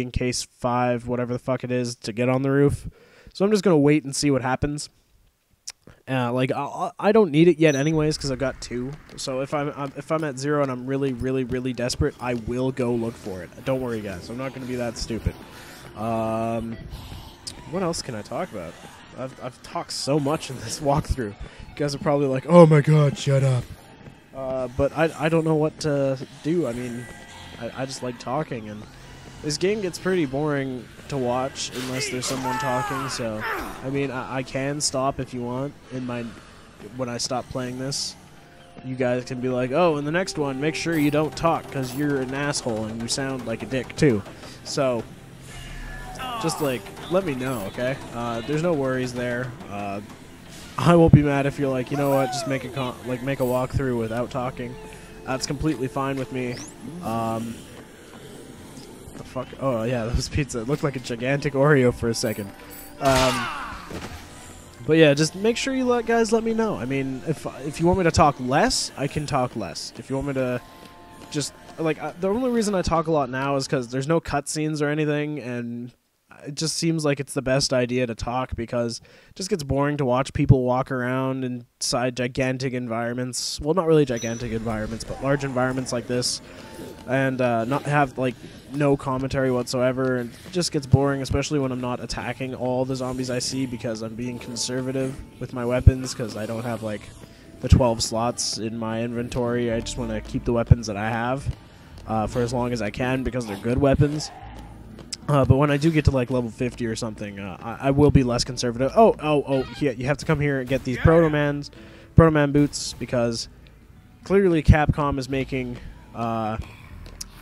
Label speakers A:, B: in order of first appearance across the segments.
A: in case five, whatever the fuck it is, to get on the roof. So I'm just gonna wait and see what happens. Uh, like I'll, I don't need it yet, anyways, because I've got two. So if I'm, I'm if I'm at zero and I'm really, really, really desperate, I will go look for it. Don't worry, guys. I'm not gonna be that stupid. Um, what else can I talk about? I've I've talked so much in this walkthrough. You guys are probably like, "Oh my god, shut up." Uh, but I I don't know what to do. I mean, I, I just like talking, and this game gets pretty boring to watch unless there's someone talking. So, I mean, I, I can stop if you want. In my when I stop playing this, you guys can be like, "Oh, in the next one, make sure you don't talk because you're an asshole and you sound like a dick too." So, just like let me know, okay? Uh, there's no worries there. Uh, I won't be mad if you're like, you know what, just make a like make a walkthrough without talking. That's completely fine with me. Um, the fuck? Oh yeah, that was pizza. It looked like a gigantic Oreo for a second. Um, but yeah, just make sure you let guys let me know. I mean, if if you want me to talk less, I can talk less. If you want me to just like uh, the only reason I talk a lot now is because there's no cutscenes or anything, and it just seems like it's the best idea to talk because it just gets boring to watch people walk around inside gigantic environments. Well, not really gigantic environments, but large environments like this, and uh, not have like no commentary whatsoever. And it just gets boring, especially when I'm not attacking all the zombies I see because I'm being conservative with my weapons because I don't have like the 12 slots in my inventory. I just want to keep the weapons that I have uh, for as long as I can because they're good weapons. Uh, but when I do get to like level 50 or something, uh, I, I will be less conservative. Oh, oh, oh, yeah, you have to come here and get these Proto Mans, Proto Man boots because clearly Capcom is making uh,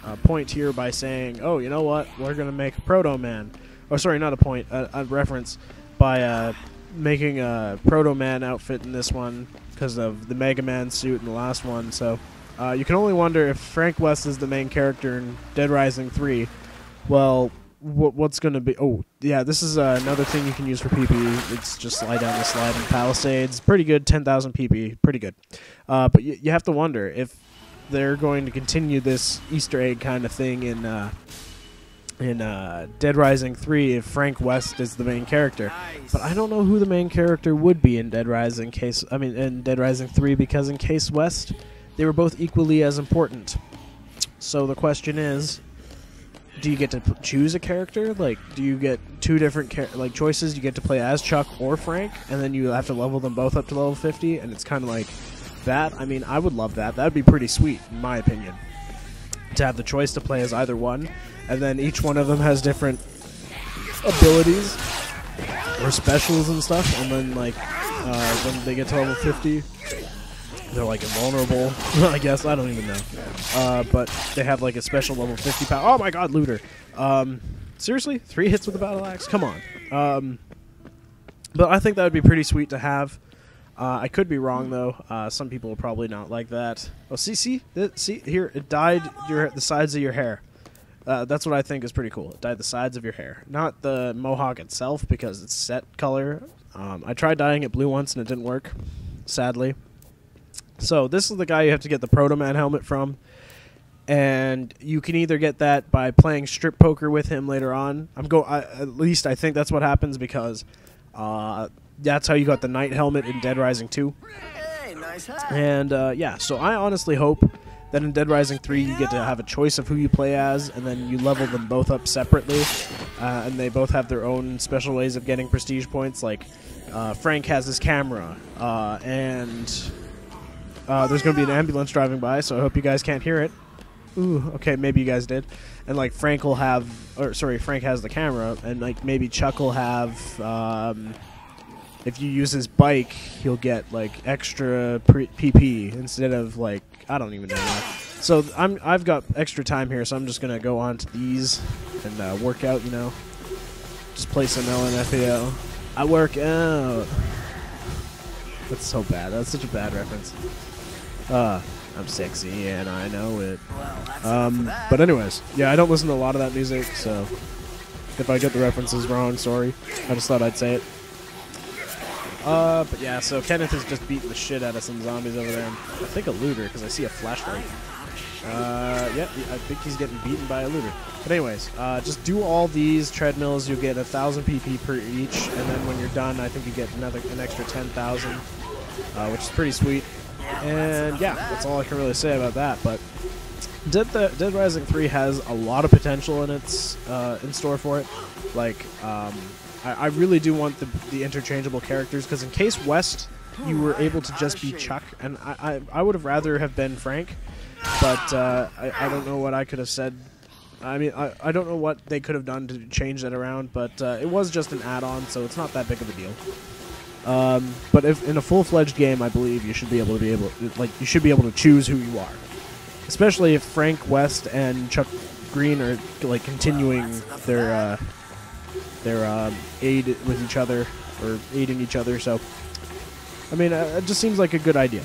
A: a point here by saying, oh, you know what, we're going to make a Proto Man. Oh, sorry, not a point, a, a reference by uh, making a Proto Man outfit in this one because of the Mega Man suit in the last one. So uh, you can only wonder if Frank West is the main character in Dead Rising 3. Well, what, what's going to be? Oh, yeah, this is uh, another thing you can use for PP. It's just slide down the slide in Palisades. Pretty good, 10,000 PP. Pretty good. Uh, but you, you have to wonder if they're going to continue this Easter egg kind of thing in uh, in uh, Dead Rising 3 if Frank West is the main character. But I don't know who the main character would be in Dead Rising case I mean in Dead Rising 3 because in Case West they were both equally as important. So the question is do you get to choose a character? Like, do you get two different char- like choices? You get to play as Chuck or Frank, and then you have to level them both up to level fifty, and it's kind of like that. I mean, I would love that. That'd be pretty sweet, in my opinion, to have the choice to play as either one, and then each one of them has different abilities or specials and stuff, and then like uh, when they get to level fifty, they're like invulnerable. I guess I don't even know. Uh, but they have like a special level 50 power. Oh my god, looter! Um, seriously, three hits with the battle axe? Come on. Um, but I think that would be pretty sweet to have. Uh, I could be wrong though. Uh, some people will probably not like that. Oh, see, see, see here, it dyed your the sides of your hair. Uh, that's what I think is pretty cool. It dyed the sides of your hair, not the mohawk itself because it's set color. Um, I tried dyeing it blue once and it didn't work, sadly. So this is the guy you have to get the Proto Man helmet from, and you can either get that by playing strip poker with him later on. I'm go I, at least I think that's what happens because uh, that's how you got the Knight helmet in Dead Rising 2.
B: Hey, nice hat.
A: And uh, yeah, so I honestly hope that in Dead Rising 3 you get to have a choice of who you play as, and then you level them both up separately, uh, and they both have their own special ways of getting prestige points. Like uh, Frank has his camera, uh, and uh, there's going to be an ambulance driving by, so I hope you guys can't hear it. Ooh, okay, maybe you guys did. And like Frank will have, or sorry, Frank has the camera, and like maybe Chuck will have. Um, if you use his bike, he'll get like extra PP instead of like I don't even know. Now. So I'm I've got extra time here, so I'm just gonna go on to these and uh, work out. You know, just play some LMFAO. I work out. That's so bad. That's such a bad reference. Uh, I'm sexy and I know it. Um, but anyways, yeah, I don't listen to a lot of that music, so if I get the references wrong, sorry. I just thought I'd say it. Uh, but yeah, so Kenneth is just beating the shit out of some zombies over there. I think a looter because I see a flashlight. Uh, yeah, I think he's getting beaten by a looter. But anyways, uh, just do all these treadmills. You'll get a thousand PP per each, and then when you're done, I think you get another an extra ten thousand, uh, which is pretty sweet. And yeah, that's all I can really say about that. But Dead, Dead Rising 3 has a lot of potential in its uh, in store for it. Like, um, I, I, really do want the, the interchangeable characters because in Case West, you were able to just be Chuck, and I, I, I would have rather have been Frank, but uh, I, I don't know what I could have said. I mean, I, I don't know what they could have done to change that around, but uh, it was just an add-on, so it's not that big of a deal. Um, but if in a full-fledged game, I believe you should be able to be able, like, you should be able to choose who you are, especially if Frank West and Chuck Green are like continuing their uh, their um, aid with each other or aiding each other. So, I mean, uh, it just seems like a good idea.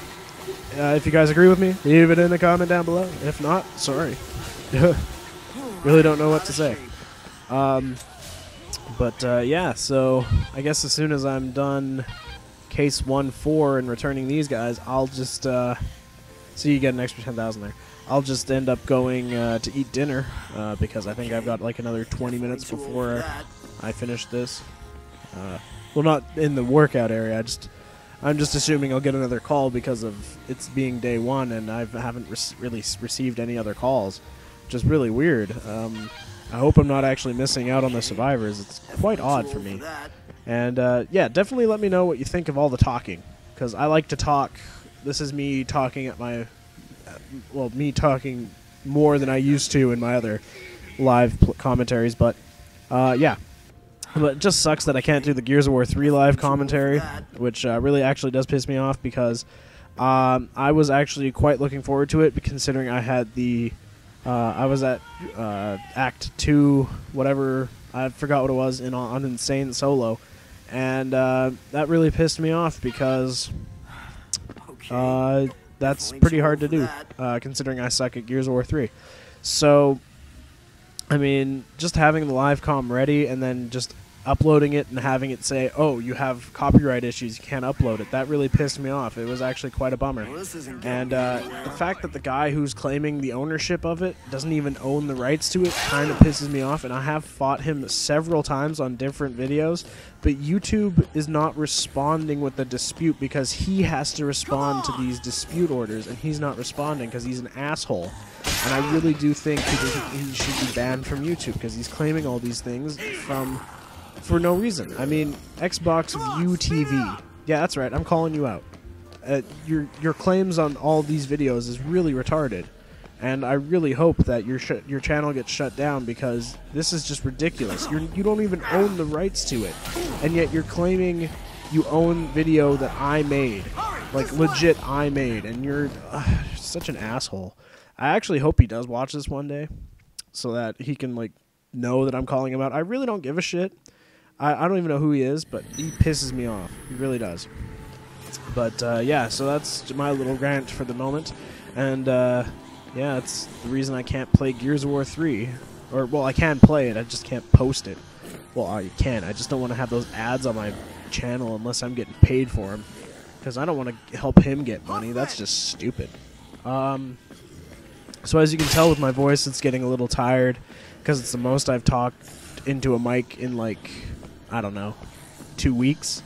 A: Uh, if you guys agree with me, leave it in the comment down below. If not, sorry. really don't know what to say. Um, but uh, yeah, so I guess as soon as I'm done case 1-4 and returning these guys, I'll just... Uh, so you get an extra 10,000 there. I'll just end up going uh, to eat dinner uh, because I think I've got like another 20 minutes before I finish this. Uh, well, not in the workout area. I just, I'm just assuming I'll get another call because of it's being day one, and I haven't re really received any other calls, which is really weird. Um, I hope I'm not actually missing out on the survivors. It's quite odd for me. And uh, yeah, definitely let me know what you think of all the talking, because I like to talk. This is me talking at my, well, me talking more than I used to in my other live commentaries. But uh, yeah, but it just sucks that I can't do the Gears of War 3 live commentary, which uh, really actually does piss me off because um, I was actually quite looking forward to it, considering I had the. Uh, I was at uh, Act 2, whatever, I forgot what it was, in on Insane Solo. And uh, that really pissed me off because uh, that's pretty hard to do, uh, considering I suck at Gears of War 3. So I mean, just having the live com ready and then just uploading it and having it say, "Oh, you have copyright issues, you can't upload it." That really pissed me off. It was actually quite a bummer. And uh, the fact that the guy who's claiming the ownership of it doesn't even own the rights to it kind of pisses me off. And I have fought him several times on different videos, but YouTube is not responding with the dispute because he has to respond to these dispute orders, and he's not responding because he's an asshole. And I really do think he, he should be banned from YouTube because he's claiming all these things from for no reason. I mean, Xbox View TV. Yeah, that's right. I'm calling you out. Uh, your your claims on all these videos is really retarded, and I really hope that your your channel gets shut down because this is just ridiculous. You're, you don't even own the rights to it, and yet you're claiming you own video that I made, like legit I made, and you're uh, such an asshole. I actually hope he does watch this one day, so that he can like know that I'm calling him out. I really don't give a shit. I, I don't even know who he is, but he pisses me off. He really does. But uh, yeah, so that's my little rant for the moment, and uh, yeah, it's the reason I can't play Gears of War 3. Or well, I can play it, I just can't post it. Well, I can. I just don't want to have those ads on my channel unless I'm getting paid for them, because I don't want to help him get money. That's just stupid. Um, so as you can tell with my voice, it's getting a little tired because it's the most I've talked into a mic in like I don't know, two weeks.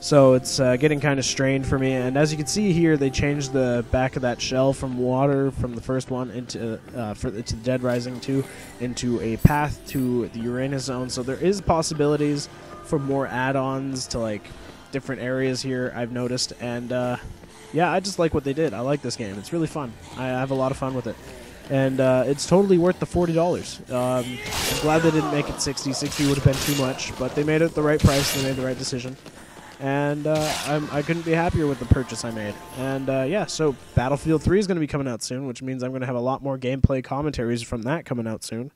A: So it's uh, getting kind of strained for me. And as you can see here, they changed the back of that shell from water from the first one into uh, for to the Dead Rising 2 into a path to the Uranus zone. So there is possibilities for more add-ons to like different areas here. I've noticed, and uh, yeah, I just like what they did. I like this game. It's really fun. I have a lot of fun with it and uh, it's totally worth the forty dollars. Um, I'm glad they didn't make it sixty. Sixty would have been too much, but they made it the right price. And they made the right decision, and uh, I couldn't be happier with the purchase I made. And uh, yeah, so Battlefield Three is going to be coming out soon, which means I'm going to have a lot more gameplay commentaries from that coming out soon.